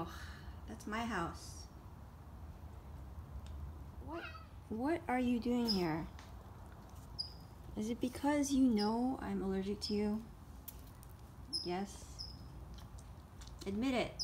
Oh, that's my house. What what are you doing here? Is it because you know I'm allergic to you? Yes? Admit it.